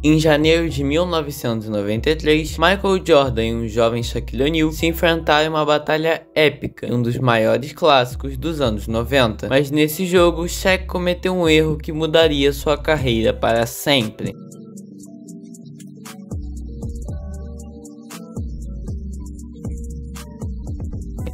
Em janeiro de 1993, Michael Jordan e um jovem Shaquille O'Neal se enfrentaram em uma batalha épica, um dos maiores clássicos dos anos 90. Mas nesse jogo, Shaq cometeu um erro que mudaria sua carreira para sempre.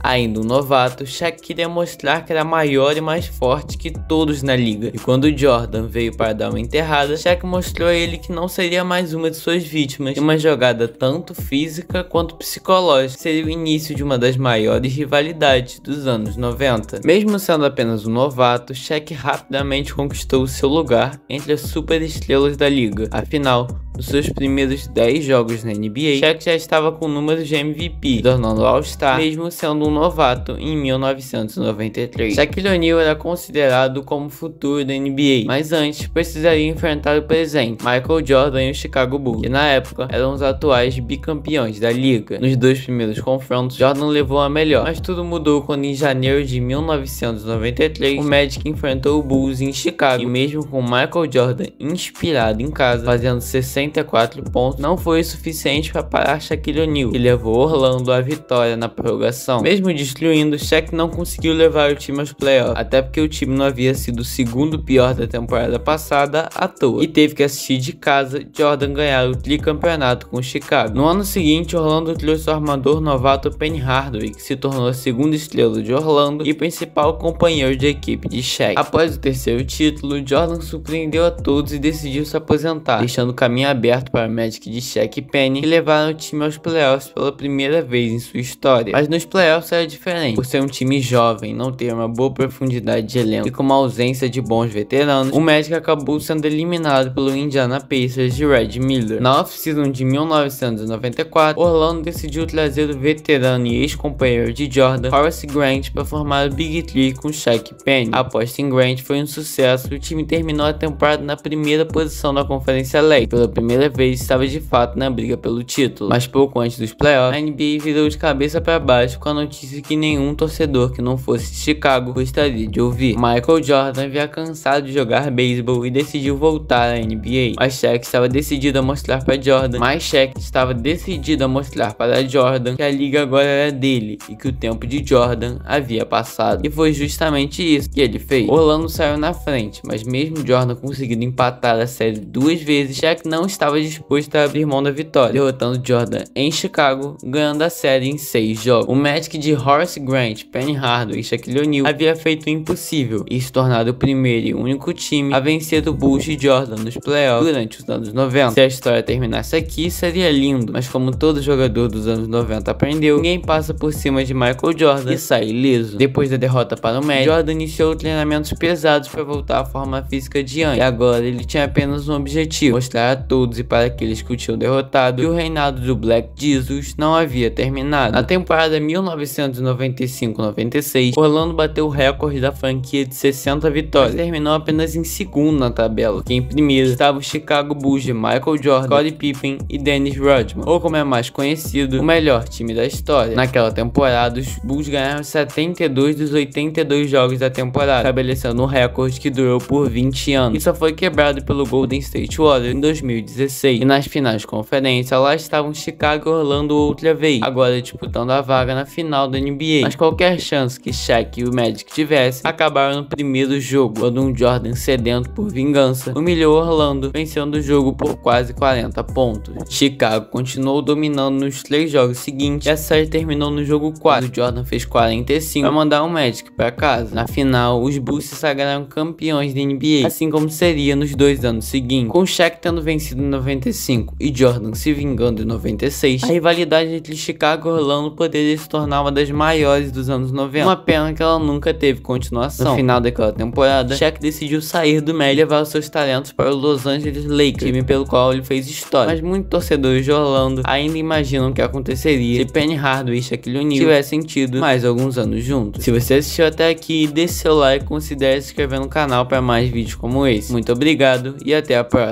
Ainda um novato, Shaq queria mostrar que era maior e mais forte que todos na liga. E quando Jordan veio para dar uma enterrada, Shaq mostrou a ele que não seria mais uma de suas vítimas. E uma jogada tanto física quanto psicológica seria o início de uma das maiores rivalidades dos anos 90. Mesmo sendo apenas um novato, Shaq rapidamente conquistou seu lugar entre as superestrelas da liga. Afinal, nos seus primeiros 10 jogos na NBA, Shaq já estava com números de MVP, tornando All-Star, mesmo sendo um novato em 1993. Shaquille O'Neal era considerado como o futuro da NBA, mas antes precisaria enfrentar o presente, Michael Jordan e o Chicago Bulls, que na época eram os atuais bicampeões da liga. Nos dois primeiros confrontos, Jordan levou a melhor, mas tudo mudou quando em janeiro de 1993, o Magic enfrentou o Bulls em Chicago, e mesmo com Michael Jordan inspirado em casa, fazendo 60 64 pontos não foi o suficiente para parar Shaquille O'Neal, que levou Orlando à vitória na prorrogação. Mesmo destruindo, Shaq não conseguiu levar o time aos playoffs, até porque o time não havia sido o segundo pior da temporada passada à toa, e teve que assistir de casa Jordan ganhar o tricampeonato com Chicago. No ano seguinte, Orlando trouxe o armador novato Penny Hardaway, que se tornou a segunda estrela de Orlando e principal companheiro de equipe de Shaq. Após o terceiro título, Jordan surpreendeu a todos e decidiu se aposentar, deixando o caminho aberto para Magic de Shaq e Penny, que levaram o time aos playoffs pela primeira vez em sua história. Mas nos playoffs era diferente, por ser um time jovem, não ter uma boa profundidade de elenco e com uma ausência de bons veteranos, o Magic acabou sendo eliminado pelo Indiana Pacers de Red Miller. Na off-season de 1994, Orlando decidiu trazer o veterano e ex-companheiro de Jordan, Horace Grant, para formar o Big Three com Shaq e Penny. A aposta em Grant foi um sucesso e o time terminou a temporada na primeira posição da Conferência Leste. Pela vez estava de fato na briga pelo título, mas pouco antes dos playoffs, a NBA virou de cabeça para baixo com a notícia que nenhum torcedor que não fosse Chicago gostaria de ouvir. Michael Jordan havia cansado de jogar beisebol e decidiu voltar à NBA, mas Shaq estava decidido a mostrar para Jordan, mas Shaq estava decidido a mostrar para Jordan que a liga agora era dele e que o tempo de Jordan havia passado. E foi justamente isso que ele fez. Orlando saiu na frente, mas mesmo Jordan conseguindo empatar a série duas vezes, Shaq não estava disposto a abrir mão da vitória, derrotando Jordan em Chicago, ganhando a série em seis jogos. O Magic de Horace Grant, Penny Hardaway e Shaquille O'Neal havia feito o impossível e se tornado o primeiro e único time a vencer o Bulls e Jordan nos playoffs durante os anos 90. Se a história terminasse aqui, seria lindo, mas como todo jogador dos anos 90 aprendeu, ninguém passa por cima de Michael Jordan e sai ileso. Depois da derrota para o Magic, Jordan iniciou treinamentos pesados para voltar à forma física de antes, e agora ele tinha apenas um objetivo, mostrar a todos todos e para aqueles que o tinham derrotado que o reinado do Black Jesus não havia terminado. Na temporada 1995-96, Orlando bateu o recorde da franquia de 60 vitórias, terminou apenas em segundo na tabela, que em primeiro estava o Chicago Bulls de Michael Jordan, Scottie Pippen e Dennis Rodman, ou como é mais conhecido, o melhor time da história. Naquela temporada, os Bulls ganharam 72 dos 82 jogos da temporada, estabelecendo um recorde que durou por 20 anos e só foi quebrado pelo Golden State Warriors em 2019. 2016. E nas finais de conferência, lá estavam Chicago e Orlando outra vez, agora disputando a vaga na final da NBA. Mas qualquer chance que Shaq e o Magic tivessem, acabaram no primeiro jogo, quando um Jordan sedento por vingança humilhou Orlando, vencendo o jogo por quase 40 pontos. Chicago continuou dominando nos três jogos seguintes e a série terminou no jogo 4. O Jordan fez 45 para mandar o Magic para casa. Na final, os Bulls se sagraram campeões da NBA, assim como seria nos dois anos seguintes, com Shaq tendo vencido em 95 e Jordan se vingando em 96, a rivalidade entre Chicago e Orlando poderia se tornar uma das maiores dos anos 90. Uma pena que ela nunca teve continuação. No final daquela temporada, Shaq decidiu sair do Mel e levar os seus talentos para o Los Angeles Lakers, time pelo qual ele fez história. Mas muitos torcedores de Orlando ainda imaginam o que aconteceria se Penny Hardaway e Shaquille O'Neal tivessem tido mais alguns anos juntos. Se você assistiu até aqui, deixe seu like e considere se inscrever no canal para mais vídeos como esse. Muito obrigado e até a próxima.